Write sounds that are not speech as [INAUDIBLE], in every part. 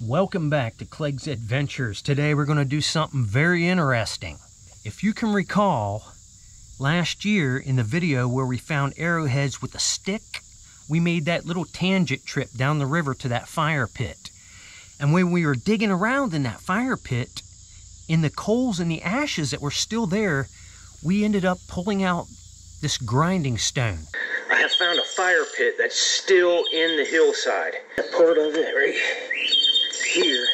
Welcome back to Clegg's Adventures. Today we're going to do something very interesting. If you can recall, last year in the video where we found arrowheads with a stick, we made that little tangent trip down the river to that fire pit. And when we were digging around in that fire pit, in the coals and the ashes that were still there, we ended up pulling out this grinding stone. I have found a fire pit that's still in the hillside. A Part of it right here.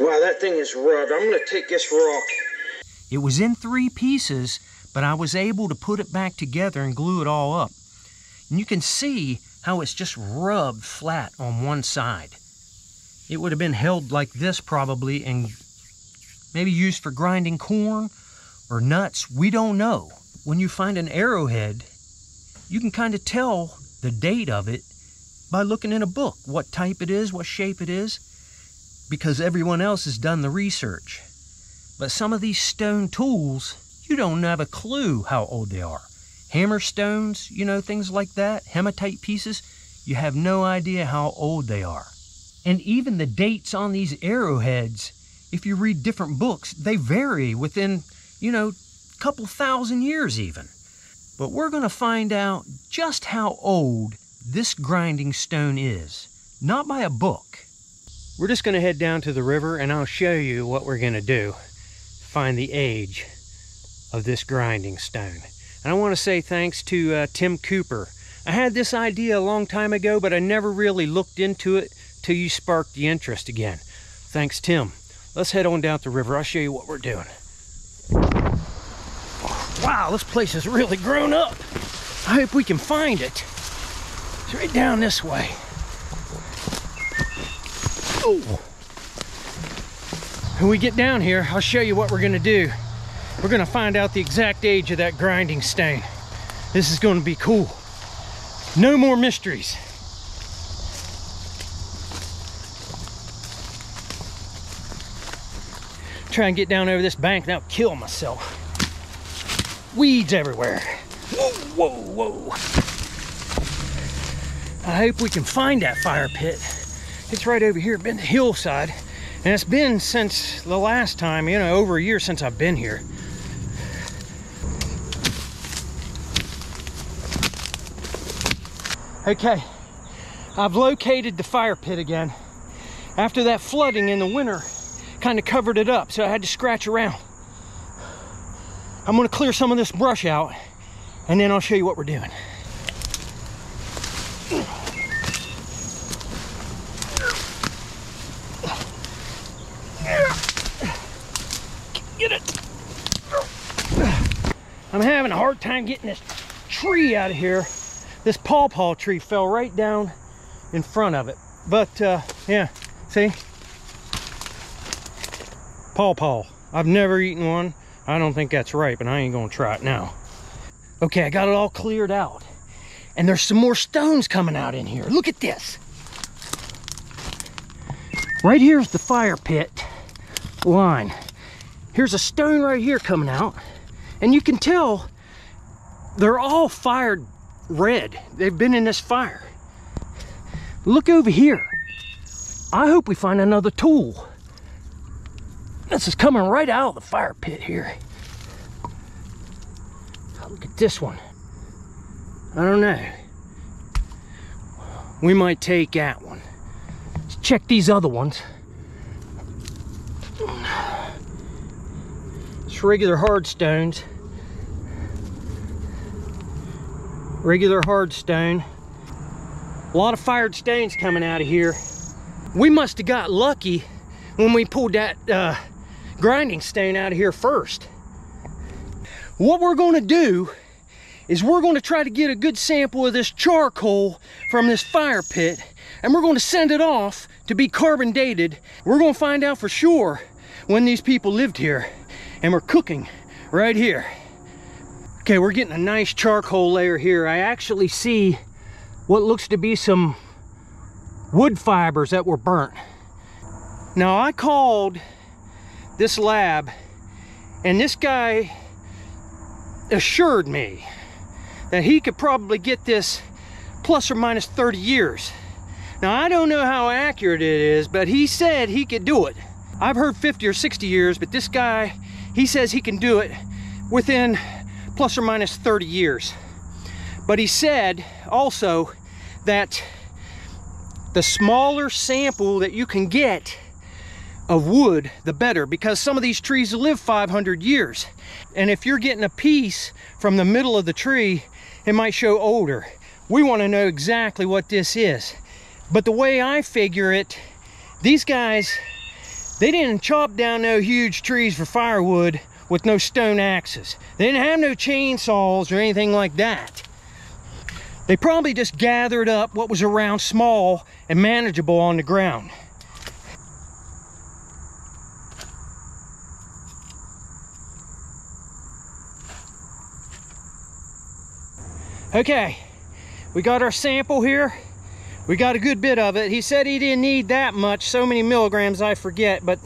Wow, that thing is rubbed. I'm gonna take this rock. It was in three pieces, but I was able to put it back together and glue it all up. And you can see how it's just rubbed flat on one side. It would have been held like this probably and maybe used for grinding corn or nuts. We don't know. When you find an arrowhead, you can kind of tell the date of it by looking in a book, what type it is, what shape it is, because everyone else has done the research. But some of these stone tools, you don't have a clue how old they are. Hammer stones, you know, things like that, hematite pieces, you have no idea how old they are. And even the dates on these arrowheads, if you read different books, they vary within, you know, a couple thousand years even. But we're going to find out just how old this grinding stone is, not by a book. We're just going to head down to the river and I'll show you what we're going to do. Find the age of this grinding stone. And I want to say thanks to uh, Tim Cooper. I had this idea a long time ago, but I never really looked into it till you sparked the interest again. Thanks, Tim. Let's head on down the river. I'll show you what we're doing. Wow, this place has really grown up. I hope we can find it. It's right down this way. Oh. When we get down here, I'll show you what we're gonna do. We're gonna find out the exact age of that grinding stain. This is gonna be cool. No more mysteries. Try and get down over this bank and I'll kill myself. Weeds everywhere. Whoa, whoa, whoa. I hope we can find that fire pit. It's right over here, been the hillside. And it's been since the last time, you know, over a year since I've been here. Okay, I've located the fire pit again. After that flooding in the winter, kind of covered it up, so I had to scratch around. I'm gonna clear some of this brush out, and then I'll show you what we're doing. I'm having a hard time getting this tree out of here. This pawpaw tree fell right down in front of it. But uh, yeah, see? Pawpaw. I've never eaten one. I don't think that's right, but I ain't gonna try it now. Okay, I got it all cleared out. And there's some more stones coming out in here. Look at this. Right here's the fire pit line. Here's a stone right here coming out. And you can tell they're all fired red. They've been in this fire. Look over here. I hope we find another tool. This is coming right out of the fire pit here. Oh, look at this one. I don't know. We might take that one. Let's check these other ones. Regular hard stones. Regular hard stone. A lot of fired stones coming out of here. We must have got lucky when we pulled that uh, grinding stone out of here first. What we're gonna do is we're gonna try to get a good sample of this charcoal from this fire pit and we're gonna send it off to be carbon dated. We're gonna find out for sure when these people lived here and we're cooking right here. Okay, we're getting a nice charcoal layer here. I actually see what looks to be some wood fibers that were burnt. Now I called this lab and this guy assured me that he could probably get this plus or minus 30 years. Now, I don't know how accurate it is, but he said he could do it. I've heard 50 or 60 years, but this guy, he says he can do it within plus or minus 30 years. But he said also that the smaller sample that you can get of wood, the better, because some of these trees live 500 years. And if you're getting a piece from the middle of the tree, it might show older. We want to know exactly what this is. But the way I figure it, these guys, they didn't chop down no huge trees for firewood with no stone axes. They didn't have no chainsaws or anything like that. They probably just gathered up what was around small and manageable on the ground. Okay, we got our sample here. We got a good bit of it. He said he didn't need that much, so many milligrams, I forget, but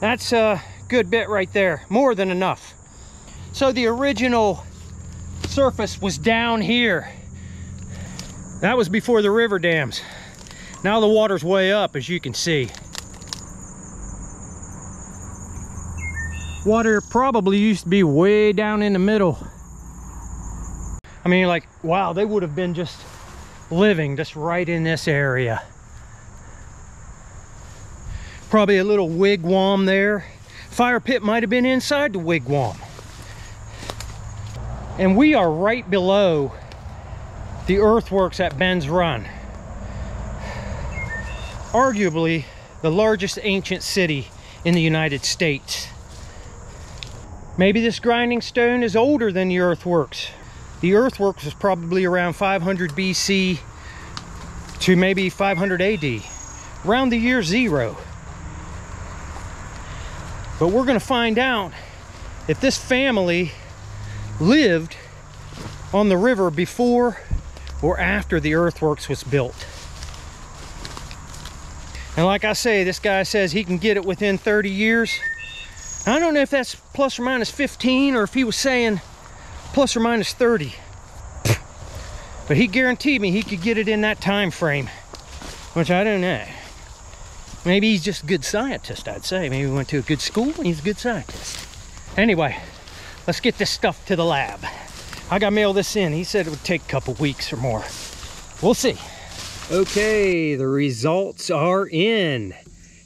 that's a good bit right there, more than enough. So the original surface was down here. That was before the river dams. Now the water's way up, as you can see. Water probably used to be way down in the middle. I mean, like, wow, they would have been just living just right in this area. Probably a little wigwam there. Fire pit might have been inside the wigwam. And we are right below the earthworks at Ben's Run. Arguably the largest ancient city in the United States. Maybe this grinding stone is older than the earthworks. The earthworks was probably around 500 BC to maybe 500 AD, around the year zero. But we're gonna find out if this family lived on the river before or after the earthworks was built. And like I say, this guy says he can get it within 30 years. I don't know if that's plus or minus 15 or if he was saying plus or minus 30. But he guaranteed me he could get it in that time frame, which I don't know. Maybe he's just a good scientist, I'd say. Maybe he went to a good school and he's a good scientist. Anyway, let's get this stuff to the lab. I got mail this in. He said it would take a couple weeks or more. We'll see. Okay, the results are in.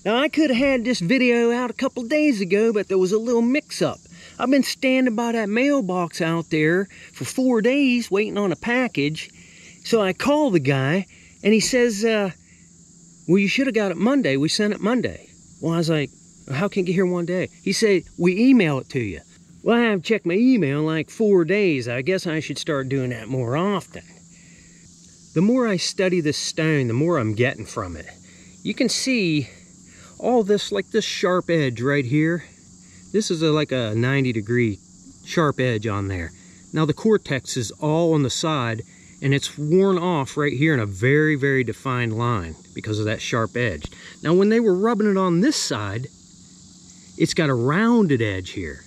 Now, I could have had this video out a couple days ago, but there was a little mix-up. I've been standing by that mailbox out there for four days waiting on a package. So I call the guy and he says, uh, well, you should have got it Monday. We sent it Monday. Well, I was like, how can you get here one day? He said, we email it to you. Well, I haven't checked my email in like four days. I guess I should start doing that more often. The more I study this stone, the more I'm getting from it. You can see all this, like this sharp edge right here. This is a, like a 90 degree sharp edge on there. Now the cortex is all on the side and it's worn off right here in a very, very defined line because of that sharp edge. Now when they were rubbing it on this side, it's got a rounded edge here.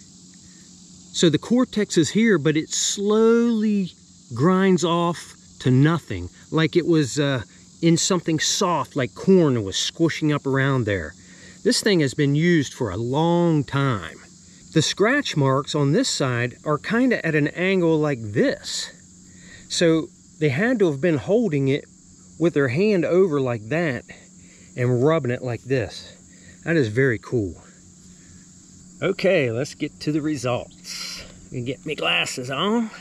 So the cortex is here, but it slowly grinds off to nothing, like it was uh, in something soft, like corn was squishing up around there. This thing has been used for a long time. The scratch marks on this side are kind of at an angle like this. So they had to have been holding it with their hand over like that and rubbing it like this. That is very cool. Okay, let's get to the results. And get me glasses on.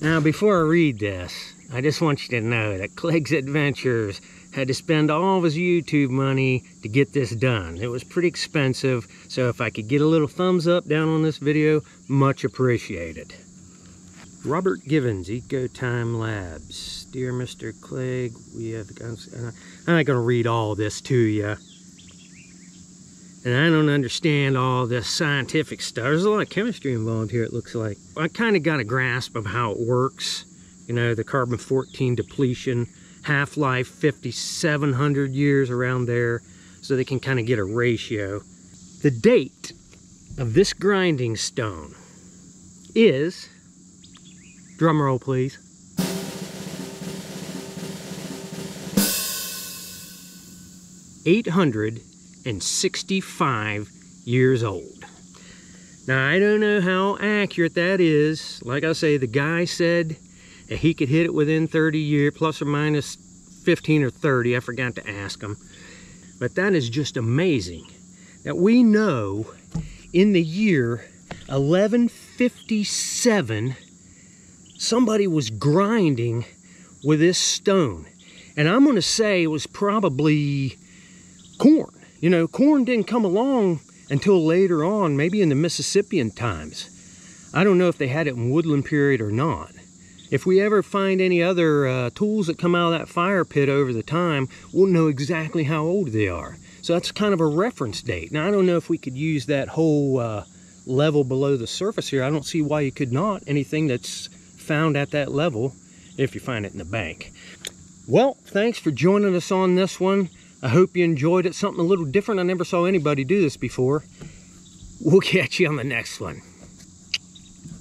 Now, before I read this, I just want you to know that Clegg's Adventures had to spend all of his YouTube money to get this done. It was pretty expensive, so if I could get a little thumbs up down on this video, much appreciated. Robert Givens, Eco Time Labs. Dear Mr. Clegg, we have... I'm not going to read all this to you. And I don't understand all this scientific stuff. There's a lot of chemistry involved here, it looks like. I kind of got a grasp of how it works. You know, the carbon-14 depletion half-life 5700 years around there so they can kind of get a ratio the date of this grinding stone is drum roll please 865 years old. Now, I don't know how accurate that is. Like I say, the guy said he could hit it within 30 years, plus or minus 15 or 30. I forgot to ask him. But that is just amazing that we know in the year 1157, somebody was grinding with this stone. And I'm going to say it was probably corn. You know, corn didn't come along until later on, maybe in the Mississippian times. I don't know if they had it in woodland period or not. If we ever find any other uh, tools that come out of that fire pit over the time, we'll know exactly how old they are. So that's kind of a reference date. Now, I don't know if we could use that whole uh, level below the surface here. I don't see why you could not. Anything that's found at that level, if you find it in the bank. Well, thanks for joining us on this one. I hope you enjoyed it. Something a little different. I never saw anybody do this before. We'll [LAUGHS] catch you on the next one.